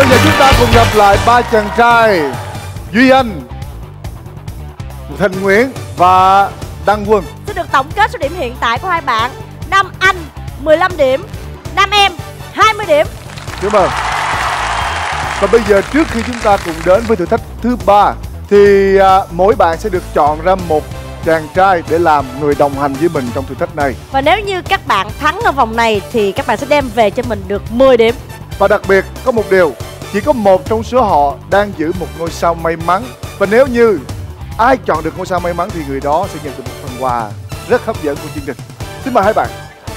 bây giờ chúng ta cùng gặp lại ba chàng trai Duy Anh Thành Nguyễn và Đăng Quân. Xin được tổng kết số điểm hiện tại của hai bạn. Nam Anh 15 điểm. Nam Em 20 điểm. Chúc mừng Và bây giờ trước khi chúng ta cùng đến với thử thách thứ ba Thì à, mỗi bạn sẽ được chọn ra một chàng trai để làm người đồng hành với mình trong thử thách này. Và nếu như các bạn thắng ở vòng này Thì các bạn sẽ đem về cho mình được 10 điểm. Và đặc biệt có một điều Chỉ có một trong số họ đang giữ một ngôi sao may mắn. Và nếu như ai chọn được ngôi sao may mắn Thì người đó sẽ nhận được một phần quà rất hấp dẫn của chương trình. Xin mời hai bạn.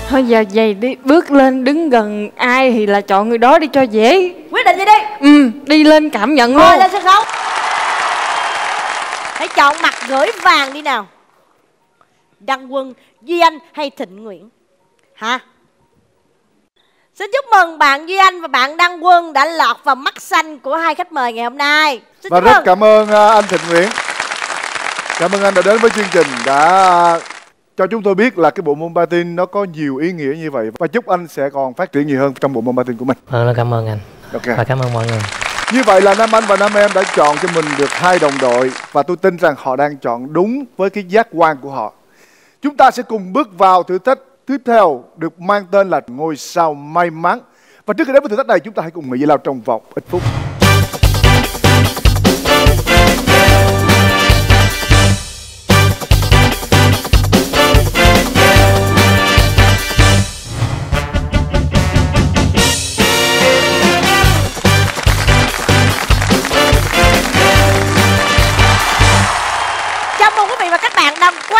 Thôi giờ vậy đi bước lên đứng gần ai thì là chọn người đó đi cho dễ. Quyết định gì đi. Ừ đi lên cảm nhận luôn. Lên sân khấu. Hãy chọn mặt gửi vàng đi nào. Đăng Quân, Duy Anh hay Thịnh Nguyễn? Hả Xin chúc mừng bạn Duy Anh và bạn Đăng Quân đã lọt vào mắt xanh của hai khách mời ngày hôm nay. Xin Và rất mừng. cảm ơn à, anh Thịnh Nguyễn. Cảm ơn anh đã đến với chương trình Đã cho chúng tôi biết là cái bộ môn patin nó có nhiều ý nghĩa như vậy Và chúc anh sẽ còn phát triển nhiều hơn trong bộ môn patin của mình. Vâng, cảm ơn anh. Ok. Và cảm ơn mọi người. Như vậy là Nam Anh và Nam Em đã chọn cho mình được hai đồng đội Và tôi tin rằng họ đang chọn đúng với cái giác quan của họ. Chúng ta sẽ cùng bước vào thử thách tiếp theo Được mang tên là ngôi sao may mắn. Và trước khi đến với thử thách này, chúng ta hãy cùng nghỉ giải lao trong vòng ít phút.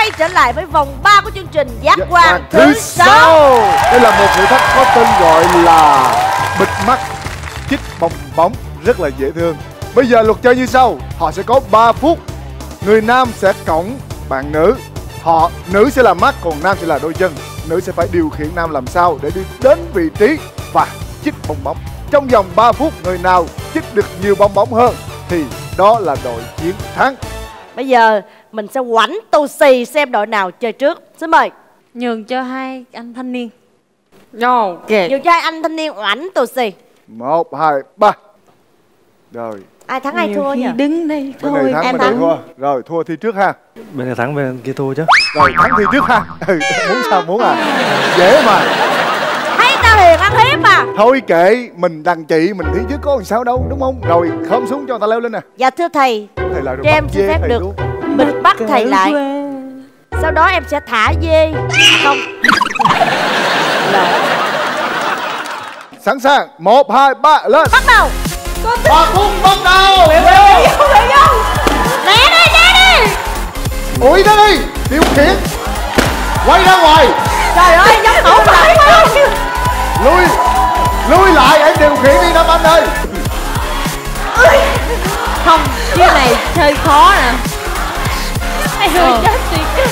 Quay trở lại với vòng 3 của chương trình Giác Giác quan thứ 6 Đây là một thử thách có tên gọi là bịt mắt chích bong bóng rất là dễ thương. Bây giờ luật chơi như sau, họ sẽ có 3 phút. Người nam sẽ cõng bạn nữ. Họ nữ sẽ là mắt còn nam sẽ là đôi chân. Nữ sẽ phải điều khiển nam làm sao để đi đến vị trí và chích bong bóng. Trong vòng 3 phút người nào chích được nhiều bong bóng hơn thì đó là đội chiến thắng. Bây giờ mình sẽ quảnh tù xì xem đội nào chơi trước. Xin mời. Nhường cho hai anh thanh niên. Rồi ok. Nhiều trai anh thanh niên oảnh tù xì Một, hai, ba. Rồi, Ai thắng ai thua nhỉ? đứng đây bên thôi này thắng, em bên thắng. thua. Rồi, thua thi trước ha. bên này thắng bên kia thua chứ. Rồi thắng thi trước ha. Ừ, Muốn sao muốn à? Dễ mà. Thấy tao hiền ăn hiếp mà Thôi kệ Mình đằng chị Mình thi trước có làm sao đâu Đúng không? Rồi khom xuống cho người ta leo lên nè. Dạ thưa thầy. Thầy lại rồi Cho em xin phép được. Bịt bắt thầy lại. Sau đó em sẽ thả dê. Không. Là. Sẵn sàng. Một hai ba lên. Bắt đầu. Ba phút bắt đầu. Vô vô Né đi né đi. Ủi nó đi. Điều khiển. Quay ra ngoài. Trời ơi giống ẩu lại quá. Lui. Lui lại. Em điều khiển đi Nam Anh ơi. Không cái này hơi khó nè Ây ơi chết tiệt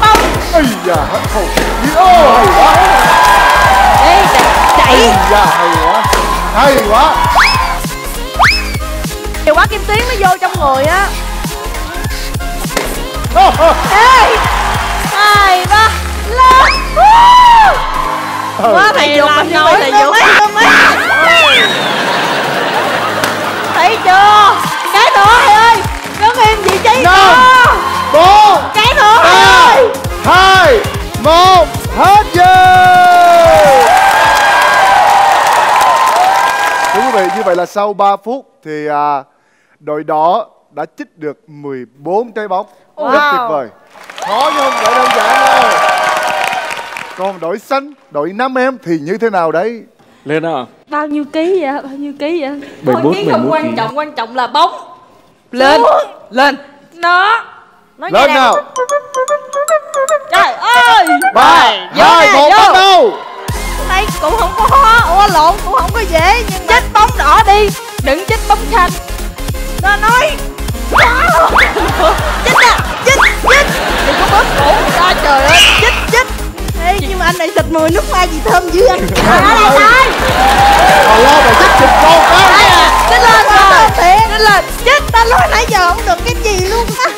Bông Ây da hết hồn Ô hay quá. Ê chạy Ây da hay quá. Hay quá. Nhiều quá Kim Tuyến mới vô trong người á. Ê. Hai ba. Lên! Ừ. Quá thầy dục mình như vậy là dục Thấy chưa? Cái nữa thầy ơi. Đứng im vị trí Năm. Hai một hết giờ Thưa quý vị, như vậy là sau 3 phút thì à, đội đỏ đã chích được 14 trái bóng. Rất Wow. tuyệt vời. Khó chứ không phải đơn giản đâu. Còn đội xanh, đội nam em thì như thế nào đấy? lên à Bao nhiêu ký vậy bao nhiêu ký vậy Bảy Thôi ký không quan ký. trọng quan trọng là bóng Lên Lên Nó Nói Lên nào. Trời ơi! Ba, hai, một, bắt đầu. Đây cũng không có Ủa lộn cũng không có dễ Nhưng mà Chích bóng đỏ đi. Đừng chích bóng xanh. Nó nói Chích nè Chích chích Đừng có bóp cổ ta trời ơi. Chích chích Ê nhưng mà anh này xịt mùi nước hoa gì thơm dữ anh Trời ơi đây Còn lo mà chích chích con cái. Chích lên rồi. Chích lên. Chích ta nói nãy giờ không được cái gì luôn á.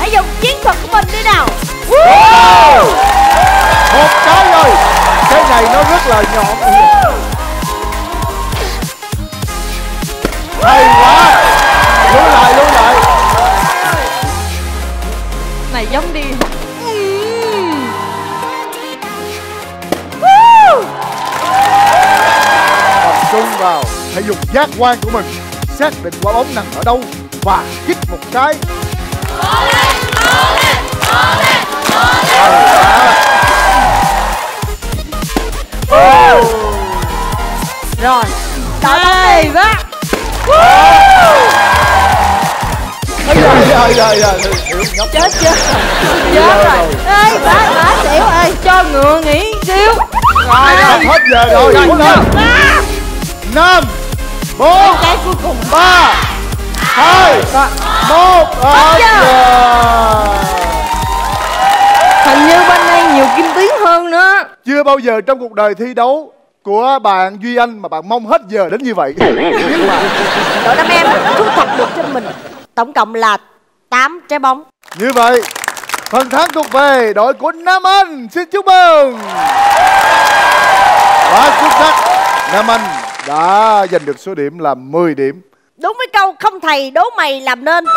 Hãy dùng chiến thuật của mình đi nào một cái rồi cái này nó rất là nhọn hay quá. Lưu lại lưu lại. Này giống đi. Tập trung vào thể dục giác quan của mình. Xác định quả bóng nằm ở đâu và kích một cái. Ball in, ball in, ball in rồi hai ba Ây da, da, da, da, Hiểu, nhóc. chết chưa chết rồi. Ê bá bá xỉu ơi cho ngựa nghỉ xíu. Rồi, rồi, hết giờ rồi, cố lên năm bốn cái cuối cùng. ba hai một. Hết giờ. Kim tuyến hơn nữa. Chưa bao giờ trong cuộc đời thi đấu của bạn duy anh mà bạn mong hết giờ đến như vậy. Biết mà đội nam em thu thập được cho mình tổng cộng là 8 trái bóng. Như vậy phần thắng thuộc về đội của nam anh. Xin chúc mừng. Và xuất sắc. Nam anh đã giành được số điểm là 10 điểm. Đúng với câu không thầy đố mày làm nên.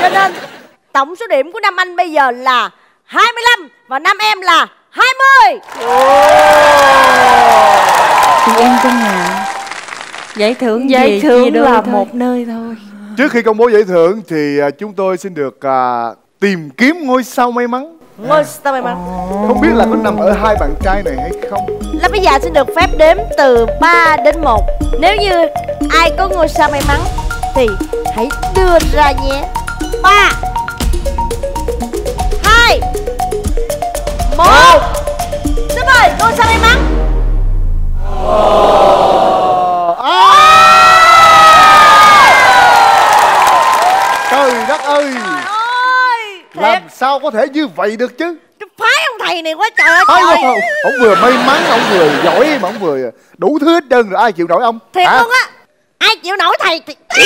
Cho nên tổng số điểm của nam anh bây giờ là 25 và nam em là 20 thì em trong nhà giải thưởng Giải về thưởng là thôi. một nơi thôi. Trước khi công bố giải thưởng thì à, chúng tôi xin được à, tìm kiếm ngôi sao may mắn. Ngôi sao may mắn. Không biết là có nằm ở hai bạn trai này hay không? Lâm Vĩ Dạ xin được phép đếm từ 3 đến 1 Nếu như ai có ngôi sao may mắn Thì hãy đưa ra nhé. 3 1 Xin mời ngôi sao may mắn trời đất ơi. Trời ơi. Làm sao có thể như vậy được chứ? Phái ông thầy này quá trời ơi. trời ông, ông vừa may mắn ông vừa giỏi mà ông vừa đủ thứ hết trơn rồi. Ai chịu nổi ông? Thiệt Hả? luôn á. Ai chịu nổi thầy thì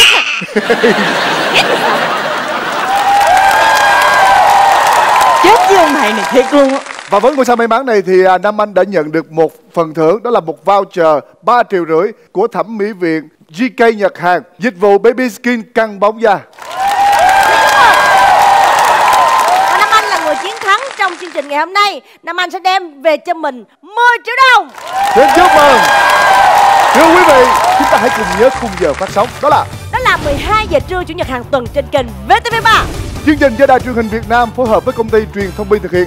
chết với ông thầy này thiệt luôn á Và với ngôi sao may mắn này thì à, Nam Anh đã nhận được một phần thưởng đó là một voucher 3 triệu rưỡi của thẩm mỹ viện GK Nhật Hàn dịch vụ baby skin căng bóng da. Và Nam Anh là người chiến thắng trong chương trình ngày hôm nay Nam Anh sẽ đem về cho mình 10 triệu đồng Xin chúc mừng. Thưa quý vị, chúng ta hãy cùng nhớ khung giờ phát sóng đó là Đó là 12 giờ trưa Chủ nhật hàng tuần trên kênh VTV3 chương trình do Đài truyền hình Việt Nam phối hợp với công ty truyền thông minh thực hiện.